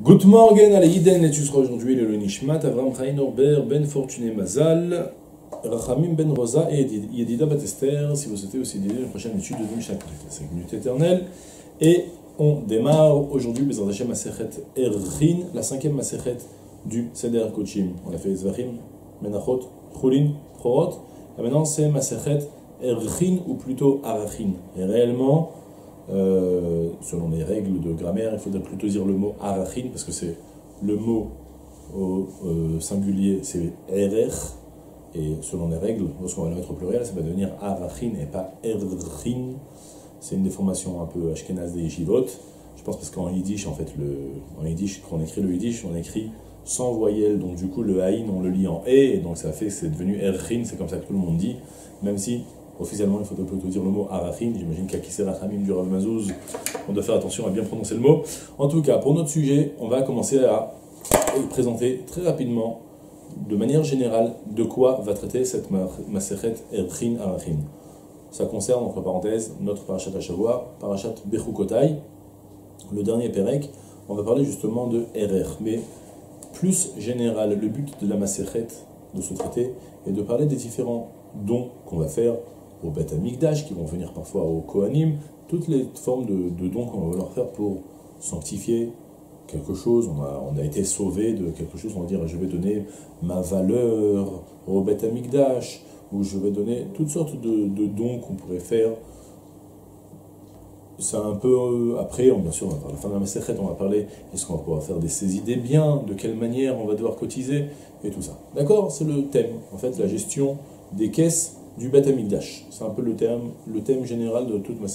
Good morning, allez, Yiden, et tu seras aujourd'hui le Nishmat, Avram Chaim Norbert, Ben Fortuné Mazal, Rachamim Ben Rosa et Yedida Batester, si vous souhaitez aussi aider la prochaine étude de Mishnah, c'est 5 minutes éternelles. Et on démarre aujourd'hui, Bezrat Hashem Masechet Erchin, la cinquième Masechet du Seder Kochim. On a fait Zvachim, Menachot, Chulin, Chorot, et maintenant c'est Masechet Erchin, ou plutôt Arachin. Et réellement, euh, selon les règles de grammaire, il faudrait plutôt dire le mot arachin, parce que c'est le mot au euh, singulier, c'est erer, et selon les règles, lorsqu'on va le mettre au pluriel, ça va devenir arachin et pas erchin. C'est une déformation un peu ashkenaz des yeshivot. Je pense parce qu'en yiddish, en fait, le, en yiddish, quand on écrit le yiddish, on écrit sans voyelle, donc du coup le haïn, on le lit en e, et donc ça fait que c'est devenu erchin, c'est comme ça que tout le monde dit, même si Officiellement, il faudrait plutôt dire le mot arachin. J'imagine qu'à du Rav Mazouz, on doit faire attention à bien prononcer le mot. En tout cas, pour notre sujet, on va commencer à présenter très rapidement, de manière générale, de quoi va traiter cette Masechet Erchin Arachin. Ça concerne, entre parenthèses, notre Parashat Hashavua, Parashat Bechukotai, le dernier Perek. On va parler justement de RR. Mais plus général, le but de la Masechet, de ce traité, est de parler des différents dons qu'on va faire au Beth Amikdash, qui vont venir parfois au Kohanim, toutes les formes de, dons qu'on va leur faire pour sanctifier quelque chose, on a, on été sauvé de quelque chose, on va dire je vais donner ma valeur au Beth Amikdash, ou je vais donner toutes sortes de, dons qu'on pourrait faire. C'est un peu après, bien sûr, à la fin de la Masechet, on va parler est-ce qu'on va pouvoir faire des saisies des biens, de quelle manière on va devoir cotiser, et tout ça. D'accord? C'est le thème, en fait, la gestion des caisses du Beth. C'est un peu le, thème général de toute ma.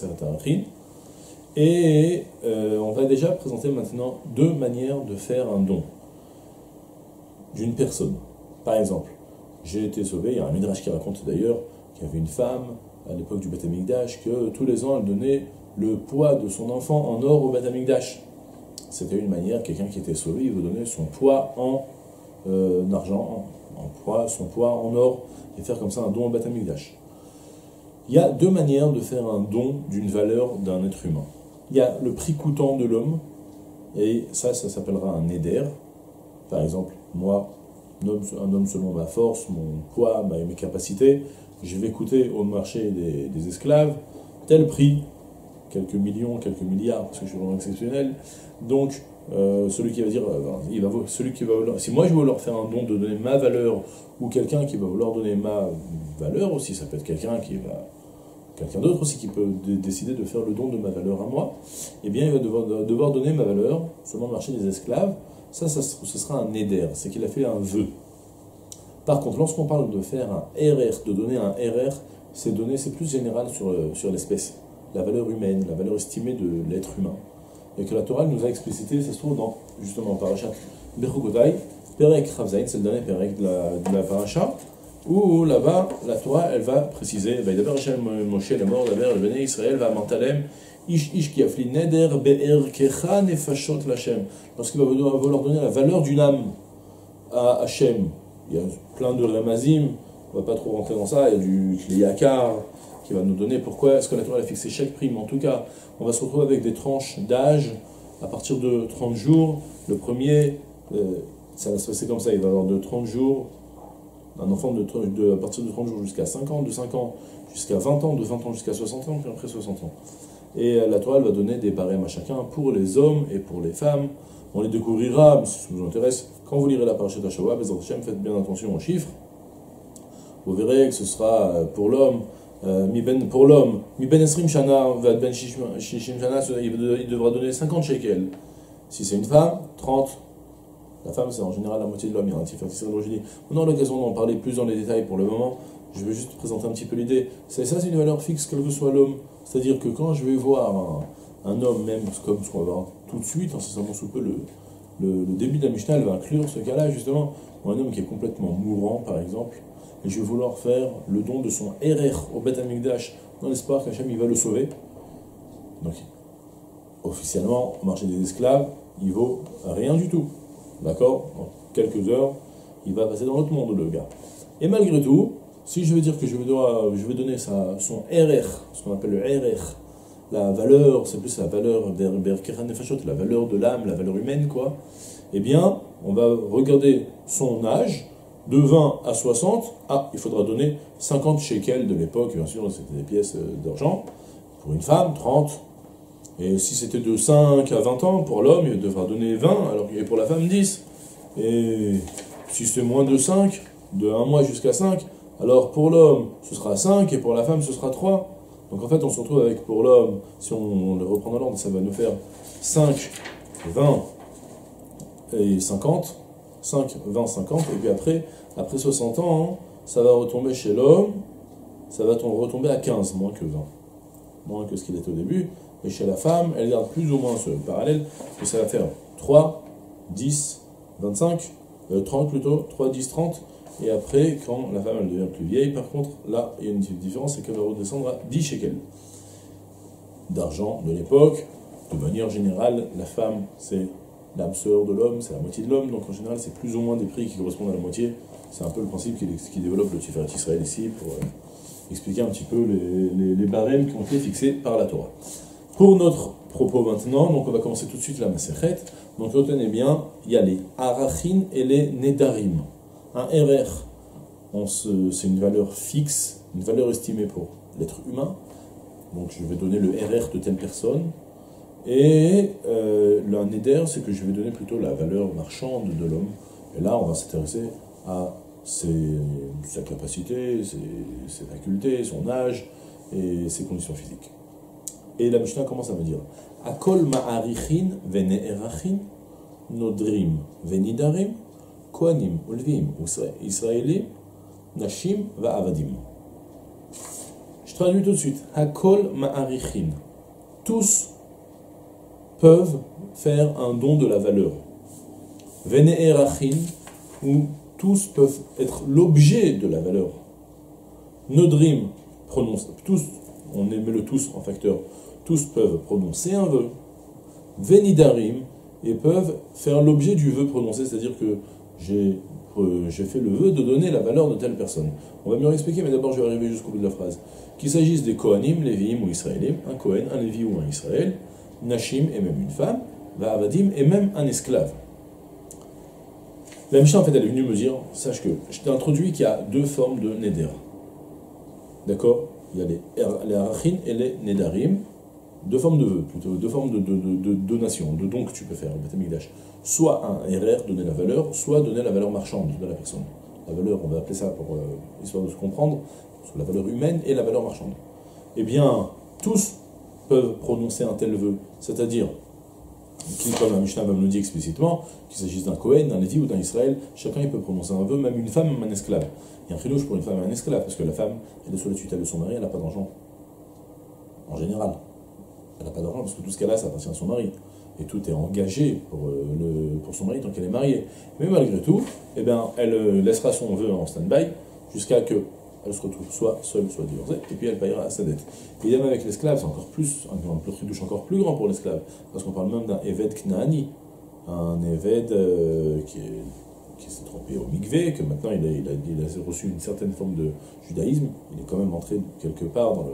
Et euh, on va déjà présenter maintenant deux manières de faire un don d'une personne. Par exemple, j'ai été sauvé, il y a un midrash qui raconte d'ailleurs qu'il y avait une femme à l'époque du Beth que tous les ans elle donnait le poids de son enfant en or au Beth Amikdash. C'était une manière, quelqu'un qui était sauvé, il vous donnait son poids en euh, argent, en poids, son poids en or et faire comme ça un don au Il y a deux manières de faire un don d'une valeur d'un être humain. Il y a le prix coûtant de l'homme, et ça, ça s'appellera un éder. Par exemple, moi, un homme, selon ma force, mon poids, mes capacités, je vais coûter au marché des, esclaves tel prix, quelques millions, quelques milliards, parce que je suis vraiment exceptionnel. Donc, euh, celui qui va dire, euh, il va, celui qui va si moi je veux leur faire un don de donner ma valeur, ou quelqu'un qui va vouloir donner ma valeur aussi, ça peut être quelqu'un qui va, quelqu'un d'autre aussi qui peut décider de faire le don de ma valeur à moi, eh bien il va devoir, devoir donner ma valeur selon le marché des esclaves. Ça, ce sera un éder, c'est qu'il a fait un vœu. Par contre, lorsqu'on parle de faire un RR, de donner un RR, c'est c'est plus général euh, sur l'espèce, la valeur humaine, la valeur estimée de l'être humain et que la Torah nous a explicité, ça se trouve dans, justement, Parashat Bechukotai, Perek Chavzain, c'est le dernier Perek de la, de la où là-bas, la Torah, elle va préciser, d'abord Hachem Moshe est mort, d'abord le Béné Israël va Mantalem, Ish Ish qui affli Neder Be'er Kecha Nefashot Lachem, lorsqu'il va leur donner la valeur d'une âme à Hachem. Il y a plein de Ramazim, on va pas trop rentrer dans ça, il y a du Kliyakar, qui va nous donner pourquoi est-ce que la Torah a fixé chaque prime. En tout cas, on va se retrouver avec des tranches d'âge à partir de 30 jours. Le premier, euh, ça va se passer comme ça, il va avoir de 30 jours, un enfant de, à partir de 30 jours jusqu'à 5 ans, de 5 ans jusqu'à 20 ans, de 20 ans jusqu'à 60 ans, puis après 60 ans. Et euh, la Torah va donner des barèmes à chacun pour les hommes et pour les femmes. On les découvrira, si ça vous intéresse, quand vous lirez la parachute d'Ashawa, faites bien attention aux chiffres. Vous verrez que ce sera euh, pour l'homme euh, ben, pour l'homme, mi ben esrim shana, ben shishim shana, il devra donner 50 shekels. Si c'est une femme, 30. La femme, c'est en général la moitié de l'homme, On aura l'occasion d'en parler plus dans les détails pour le moment. Je vais juste présenter un petit peu l'idée. C'est ça, c'est une valeur fixe, quel que soit l'homme. C'est-à-dire que quand je vais voir un, homme, même comme ce qu'on va voir tout de suite, incessamment sous peu, le, le, le début de la Mishnah, va inclure ce cas-là, justement, un homme qui est complètement mourant, par exemple, et je vais vouloir faire le don de son RR au Beth Amikdash dans l'espoir qu'Hachem il va le sauver. Donc, officiellement, au marché des esclaves, il vaut rien du tout. D'accord? En quelques heures, il va passer dans l'autre monde, le gars. Et malgré tout, si je veux dire que je vais, donner son RR, ce qu'on appelle le RR, la valeur, c'est plus la valeur la valeur de l'âme, la valeur humaine, quoi, eh bien, on va regarder son âge, de 20 à 60, ah, il faudra donner 50 shekels de l'époque, bien sûr, c'était des pièces euh, d'argent. Pour une femme, 30. Et si c'était de 5 à 20 ans, pour l'homme, il devra donner 20, alors qu'il est pour la femme 10. Et si c'est moins de 5, de 1 mois jusqu'à 5, alors pour l'homme, ce sera 5, et pour la femme, ce sera 3. Donc en fait, on se retrouve avec, pour l'homme, si on le reprend dans l'ordre, ça va nous faire 5, 20 et 50. 5, 20, 50, et puis après, après 60 ans, hein, ça va retomber chez l'homme, ça va retomber à 15, moins que 20, moins que ce qu'il est au début, et chez la femme, elle garde plus ou moins ce parallèle, que ça va faire 3, 10, 25, 30 plutôt, 3, 10, 30, et après, quand la femme devient plus vieille, par contre, là, il y a une différence, c'est qu'elle va redescendre à 10 shekels d'argent de l'époque. De manière générale, la femme, c'est l'âme sœur de l'homme, c'est la moitié de l'homme, donc en général, c'est plus ou moins des prix qui correspondent à la moitié. C'est un peu le principe qui, qui développe le Tiferet Israël ici pour euh, expliquer un petit peu les, barèmes qui ont été fixés par la Torah. Pour notre propos maintenant, donc on va commencer tout de suite la Maserhet. Donc retenez bien, il y a les Arachin et les Nedarim. Un RR, c'est une valeur fixe, une valeur estimée pour l'être humain. Donc je vais donner le RR de telle personne. Et euh, Neder, c'est que je vais donner plutôt la valeur marchande de l'homme. Et là, on va s'intéresser à sa capacité, ses, facultés, son âge et ses conditions physiques. Et la Mishnah commence à me dire? Akol ma'arichin vene'erachin nodrim venidarim kohanim ulvim israélim nashim va'avadim. Je traduis tout de suite Akol ma'arichin. Tous peuvent faire un don de la valeur. Vene'erachin, ou tous peuvent être l'objet de la valeur. Nodrim prononce, tous, on met le tous en facteur, tous peuvent prononcer un vœu. Venidarim, et peuvent faire l'objet du vœu prononcé, c'est-à-dire que j'ai euh, fait le vœu de donner la valeur de telle personne. On va mieux expliquer, mais d'abord je vais arriver jusqu'au bout de la phrase. Qu'il s'agisse des Kohanim, Lévi'im ou Israélim, un Kohen, un Lévi ou un Israël, Nashim et même une femme, Va'avadim et même un esclave. La Mishnah, en fait, elle est venue me dire, sache que je t'ai introduit qu'il y a deux formes de Neder. D'accord? Il y a les, les Arachin et les Nedarim. Deux formes de vœux, plutôt, deux formes de, de, de don que tu peux faire, Soit un RR, donner la valeur, soit donner la valeur marchande de la personne. La valeur, on va appeler ça pour euh, histoire de se comprendre, la valeur humaine et la valeur marchande. Eh bien, tous peuvent prononcer un tel vœu, c'est-à-dire comme la Mishnah me le dit explicitement, qu'il s'agisse d'un Kohen, d'un Lévi ou d'un Israël, chacun il peut prononcer un vœu, même une femme, même un esclave. Il y a un chidouche pour une femme et un esclave, parce que la femme, elle est sous la tutelle de son mari, elle n'a pas d'argent. En général. Elle n'a pas d'argent parce que tout ce qu'elle a, ça appartient à son mari. Et tout est engagé pour, euh, le, pour son mari tant qu'elle est mariée. Mais malgré tout, eh elle euh, laissera son vœu en stand-by jusqu'à que elle se retrouve soit seule, soit divorcée, et puis elle payera sa dette. Évidemment, avec l'esclave, c'est encore plus, un, un encore plus grand pour l'esclave, parce qu'on parle même d'un Eved Knaani, un Eved euh, qui s'est trompé au Mikvé, que maintenant il a, il, a, reçu une certaine forme de judaïsme, il est quand même entré quelque part dans le.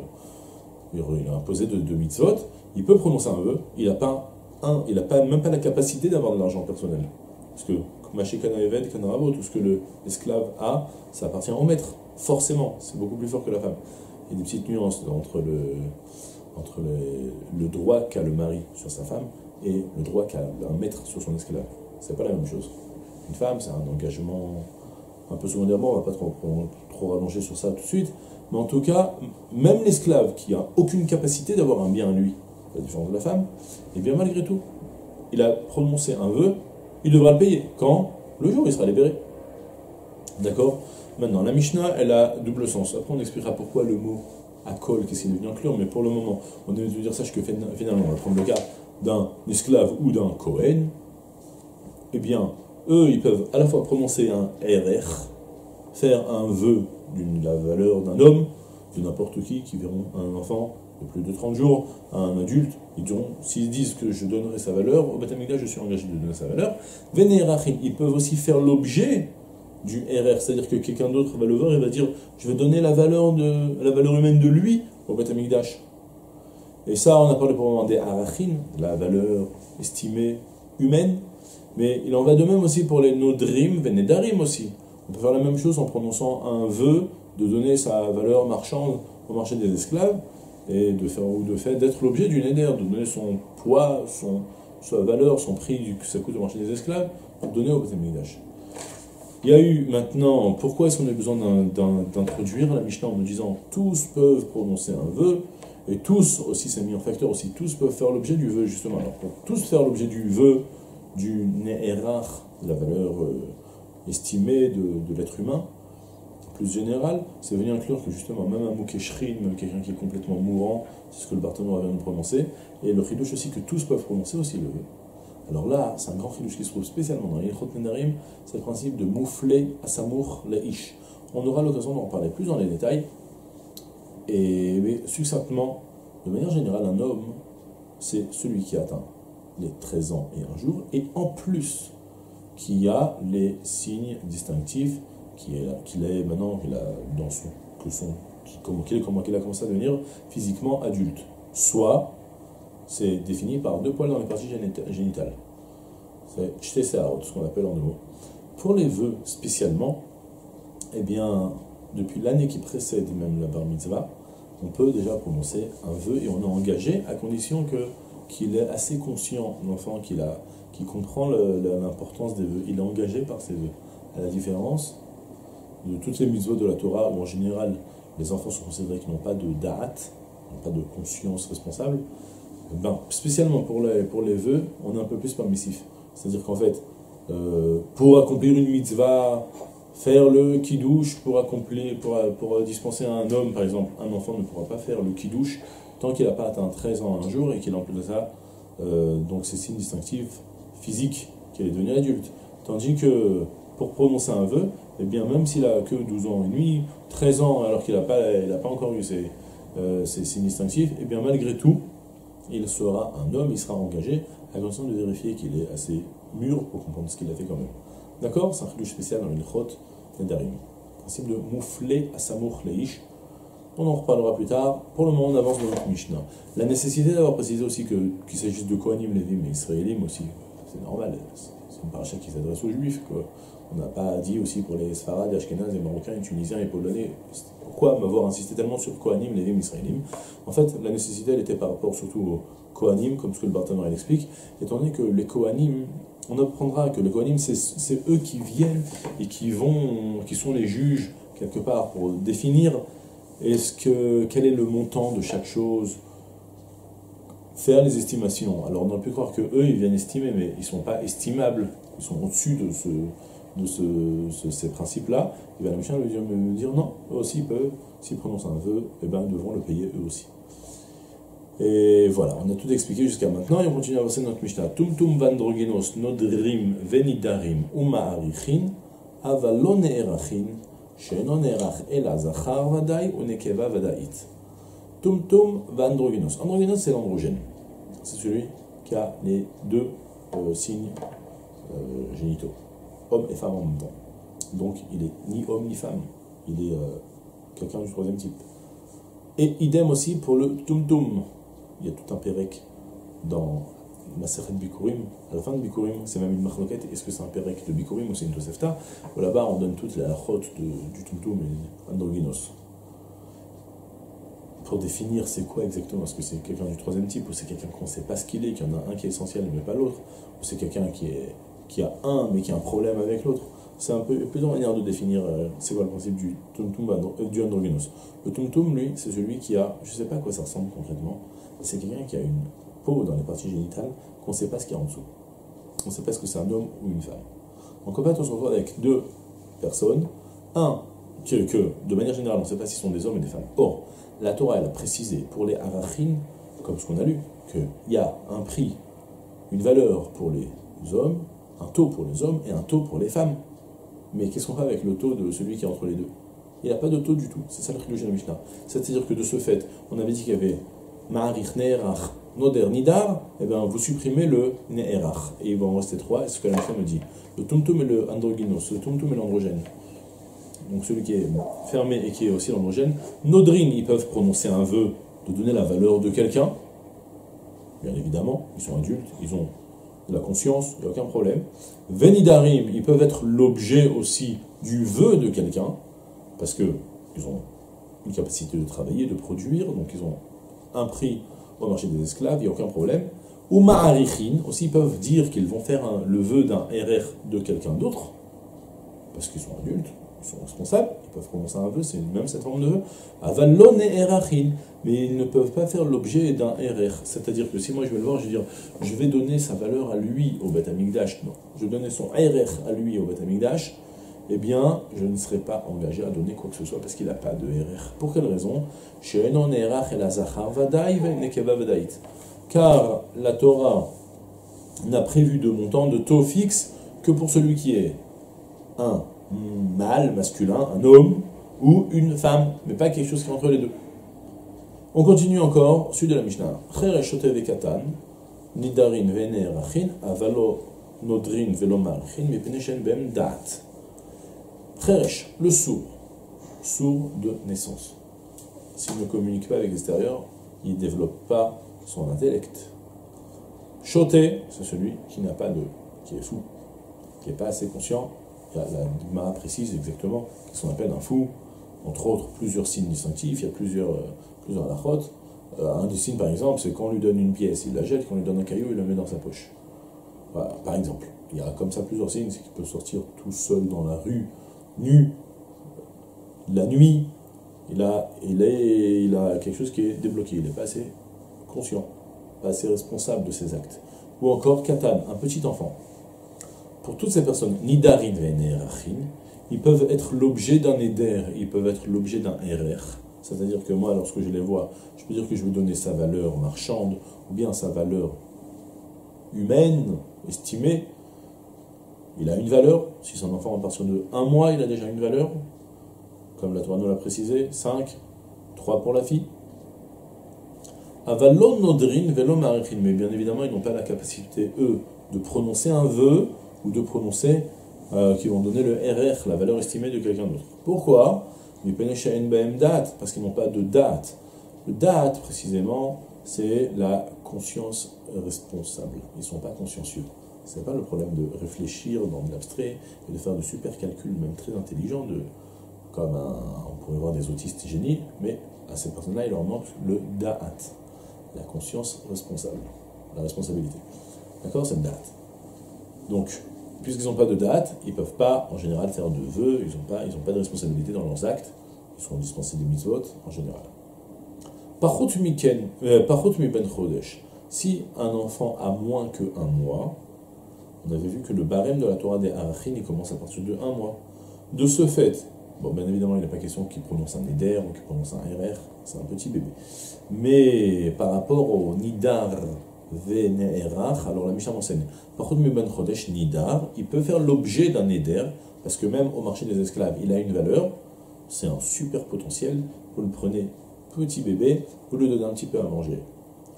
Il a imposé de, de mitzvot, il peut prononcer un vœu, il n'a pas, un, il a pas, même pas la capacité d'avoir de l'argent personnel. Parce que, Mashikana Eved, Kanarabo, tout ce que l'esclave a, ça appartient au maître forcément, c'est beaucoup plus fort que la femme. Il y a des petites nuances entre le, droit qu'a le mari sur sa femme et le droit qu'a un maître sur son esclave. C'est pas la même chose. Une femme, c'est un engagement un peu secondairement, on va pas trop, rallonger sur ça tout de suite, mais en tout cas, même l'esclave qui a aucune capacité d'avoir un bien à lui, à la différence de la femme, et eh bien malgré tout, il a prononcé un vœu, il devra le payer. Quand? Le jour il sera libéré. D'accord? Maintenant, la Mishnah, elle a double sens. Après, on expliquera pourquoi le mot akol, qu'est-ce qu'il venu inclure, mais pour le moment, on est venu dire, sache que finalement, on va prendre le cas d'un esclave ou d'un Kohen. Eh bien, eux, ils peuvent à la fois prononcer un RR, faire un vœu d'une la valeur d'un homme, de n'importe qui, qui verront un enfant de plus de 30 jours, un adulte, ils diront, s'ils disent que je donnerai sa valeur, au Batamigla, je suis engagé de donner sa valeur. Vénérachin, ils peuvent aussi faire l'objet du RR, c'est-à-dire que quelqu'un d'autre va le voir et va dire je vais donner la valeur, de, la valeur humaine de lui au Beth Et ça, on a parlé pour le moment des arachin, la valeur estimée humaine, mais il en va de même aussi pour les nodrim, venedarim aussi. On peut faire la même chose en prononçant un vœu de donner sa valeur marchande au marché des esclaves et de faire ou de fait d'être l'objet du neder, de donner son poids, son, sa valeur, son prix que ça coûte au marché des esclaves, pour donner au Beth Il y a eu maintenant, pourquoi est-ce qu'on a besoin d'introduire la Mishnah en nous disant tous peuvent prononcer un vœu et tous, aussi c'est mis en facteur aussi, tous peuvent faire l'objet du vœu justement. Alors pour tous faire l'objet du vœu du Ne'erach, la valeur euh, estimée de, l'être humain, plus générale, c'est venir inclure que justement, même un Mukeshrin, même quelqu'un qui est complètement mourant, c'est ce que le Barthénor vient de prononcer, et le chidouche aussi que tous peuvent prononcer aussi le vœu. Alors là, c'est un grand chidouche qui se trouve spécialement dans l'Ilchot Nedarim, c'est le principe de moufler à Samour Leish. On aura l'occasion d'en parler plus dans les détails, et succinctement, de manière générale, un homme, c'est celui qui atteint les 13 ans et un jour, et en plus, qui a les signes distinctifs qu'il est, maintenant, qu'il a dans son, que son, a commencé à devenir physiquement adulte. Soit, c'est défini par deux poils dans les parties génitales. C'est ce qu'on appelle en deux mots. Pour les vœux spécialement, eh bien, depuis l'année qui précède même la bar mitzvah, on peut déjà prononcer un vœu et on est engagé à condition que qu'il est assez conscient, l'enfant, qui comprend l'importance des vœux. Il est engagé par ses vœux. À la différence de toutes les mitzvot de la Torah, où en général les enfants sont considérés qu'ils n'ont pas de da'at, n'ont pas de conscience responsable, ben, spécialement pour les, pour les vœux, on est un peu plus permissif. C'est-à-dire qu'en fait, euh, pour accomplir une mitzvah, faire le kidouche pour accomplir, pour, pour dispenser un homme, par exemple, un enfant ne pourra pas faire le kidouche tant qu'il n'a pas atteint 13 ans un jour et qu'il a en ça, euh, donc c'est signe distinctif physique qu'il est devenu adulte. Tandis que pour prononcer un vœu, eh bien même s'il a que 12 ans et demi, 13 ans alors qu'il n'a pas, pas encore eu ses, euh, signes distinctifs, eh bien malgré tout, il sera un homme, il sera engagé, à condition de vérifier qu'il est assez mûr pour comprendre ce qu'il a fait quand même. D'accord C'est un truc spécial dans grotte Nedarim. Principe de moufler à Samour Leish. On en reparlera plus tard. Pour le moment, on avance dans notre Mishnah. La nécessité d'avoir précisé aussi qu'il s'agisse de Kohanim, Lévim et Israélim aussi, c'est normal. C'est une paracha qui s'adresse aux Juifs. Quoi. On n'a pas dit aussi pour les Sfarad, Ashkenaz, les Marocains, les Tunisiens et Polonais. Pourquoi m'avoir insisté tellement sur Kohanim, Lévim, Israélim? En fait, la nécessité, elle était par rapport surtout aux Kohanim, comme ce que le Barthénor explique, étant donné que les Kohanim, on apprendra que le Kohanim, c'est eux qui viennent et qui vont, qui sont les juges, quelque part, pour définir est-ce que, quel est le montant de chaque chose, faire les estimations. Alors on pu croire que eux, ils viennent estimer, mais ils ne sont pas estimables, ils sont au-dessus de, ce, de ce, ces principes-là. Et bien la Mishnah lui dire, non, eux aussi peuvent, s'ils prononcent un vœu, et eh ben, ils devront le payer eux aussi. Et voilà, on a tout expliqué jusqu'à maintenant et on continue à avancer notre Mishnah. Tum tum vandrogenos nodrim venidarim uma'arichin avalon erachin shenon vadai unekeva vadait. Tum tum vandrogenos. Androgenos, c'est l'androgène. C'est celui qui a les deux euh, signes euh, génitaux, homme et femme en même temps. Donc il est ni homme ni femme, il est euh, quelqu'un du troisième type. Et idem aussi pour le tum tum il y a tout un pérec dans Maseret Bikurim. À la fin de Bikurim, c'est même une marloquette. Est-ce que c'est un pérec de Bikurim ou c'est une Tosefta Là-bas, on donne toute la route du Tumtum et Androgynos. Pour définir c'est quoi exactement, est-ce que c'est quelqu'un du troisième type ou c'est quelqu'un qu'on ne sait pas ce qu'il est, qu'il y en a un qui est essentiel mais pas l'autre, ou c'est quelqu'un qui, qui a un mais qui a un problème avec l'autre c'est un peu plusieurs manières de définir euh, c'est quoi le principe du tumtum euh, du androgynos. Le tumtum, lui, c'est celui qui a, je ne sais pas à quoi ça ressemble concrètement, c'est quelqu'un qui a une peau dans les parties génitales qu'on ne sait pas ce qu'il y a en dessous. On ne sait pas ce que c'est un homme ou une femme. Donc en fait, on se retrouve avec deux personnes. Un, que, que de manière générale, on ne sait pas si ce sont des hommes ou des femmes. La Torah, elle a précisé pour les arachines, comme ce qu'on a lu, qu'il y a un prix, une valeur pour les hommes, un taux pour les hommes et un taux pour les femmes. Mais qu'est-ce qu'on fait avec le taux de celui qui est entre les deux? Il n'y a pas de taux du tout. C'est ça le de la Mishnah. C'est-à-dire que de ce fait, on avait dit qu'il y avait Ma'arich Ne'erach Noder Nidar, et eh bien vous supprimez le Ne'erach. Et il va en rester trois, et ce que la me dit. Le Tumtum et le Androgynos, le Tumtum et l'androgène. Donc celui qui est fermé et qui est aussi l'androgène. Nodrin, ils peuvent prononcer un vœu de donner la valeur de quelqu'un. bien évidemment, ils sont adultes, ils ont de la conscience, il n'y a aucun problème. Venidarim, ils peuvent être l'objet aussi du vœu de quelqu'un, parce qu'ils ont une capacité de travailler, de produire, donc ils ont un prix au marché des esclaves, il n'y a aucun problème. Ou aussi ils peuvent dire qu'ils vont faire le vœu d'un RR de quelqu'un d'autre, parce qu'ils sont adultes, ils sont responsables, ils peuvent prononcer un vœu, c'est même cette forme de vœu. Avalon et mais ils ne peuvent pas faire l'objet d'un RR. C'est-à-dire que si moi je vais le voir, je vais dire, je vais donner sa valeur à lui au Beth Amikdash, non, je vais donner son RR à lui au Beth Amikdash, eh bien, je ne serai pas engagé à donner quoi que ce soit parce qu'il n'a pas de RR. Pour quelle raison? Car la Torah n'a prévu de montant de taux fixe que pour celui qui est un mâle, masculin, un homme ou une femme, mais pas quelque chose qui est entre les deux. On continue encore, suite de la Mishnah. Nidarin avalo nodrin bem dat. Cheresh, le sourd, sourd de naissance. S'il ne communique pas avec l'extérieur, il ne développe pas son intellect. Choté, c'est celui qui n'a pas de, qui est fou, qui n'est pas assez conscient. La Gemara précise exactement ce qu'on appelle un fou. Entre autres, plusieurs signes distinctifs, il y a plusieurs, euh, plusieurs euh, un des signes, par exemple, c'est quand on lui donne une pièce, il la jette, quand on lui donne un caillou, il le met dans sa poche. par exemple, il y a comme ça plusieurs signes, c'est qu'il peut sortir tout seul dans la rue nu, la nuit, il a, il, est, il a quelque chose qui est débloqué, il n'est pas assez conscient, pas assez responsable de ses actes. Ou encore Katan, un petit enfant. Pour toutes ces personnes, Nidarin Venerachin, ils peuvent être l'objet d'un Eder, ils peuvent être l'objet d'un RR. C'est-à-dire que moi, lorsque je les vois, je peux dire que je vais donner sa valeur marchande ou bien sa valeur humaine, estimée, il a une valeur. Si son enfant à partir de un mois, il a déjà une valeur, comme la Torah nous l'a précisé, 5, 3 pour la fille. Avalon nodrin velo mais bien évidemment, ils n'ont pas la capacité, eux, de prononcer un vœu ou de prononcer, euh, qui vont donner le RR, la valeur estimée de quelqu'un d'autre. Pourquoi Parce qu'ils n'ont pas de date. Le date, précisément, c'est la conscience responsable. Ils ne sont pas consciencieux. Ce n'est pas le problème de réfléchir dans l'abstrait et de faire de super calculs, même très intelligents, de, comme on pourrait voir des autistes génies, mais à ces personnes-là, il leur manque le da'at, la conscience responsable, la responsabilité. D'accord C'est da'at. Donc, puisqu'ils n'ont pas de date, ils ne peuvent pas en général faire de vœux, ils n'ont pas, pas de responsabilité dans leurs actes, ils sont dispensés des mitzvot en général. Euh, ben si un enfant a moins que un mois, on avait vu que le barème de la Torah des Arachin, il commence à partir de un mois. De ce fait, bon, bien évidemment, il n'est pas question qu'il prononce un Eder ou qu'il prononce un RR, c'est un petit bébé. Mais par rapport au Nidar Alors la Mishnah enseigne, par contre, Ben Chodesh Nidar, il peut faire l'objet d'un Eder, parce que même au marché des esclaves, il a une valeur, c'est un super potentiel, vous le prenez petit bébé, vous le donnez un petit peu à manger.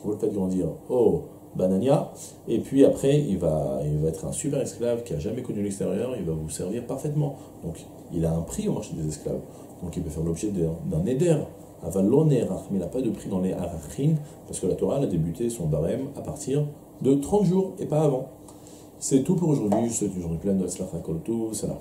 Vous le faites grandir, oh, Banania, et puis après, il va, il va être un super esclave qui a jamais connu l'extérieur, il va vous servir parfaitement. Donc, il a un prix au marché des esclaves. Donc, il peut faire l'objet d'un éder, mais il n'a pas de prix dans les arachin, parce que la Torah a débuté son barème à partir de 30 jours et pas avant. C'est tout pour aujourd'hui. Je souhaite une journée pleine de Salam.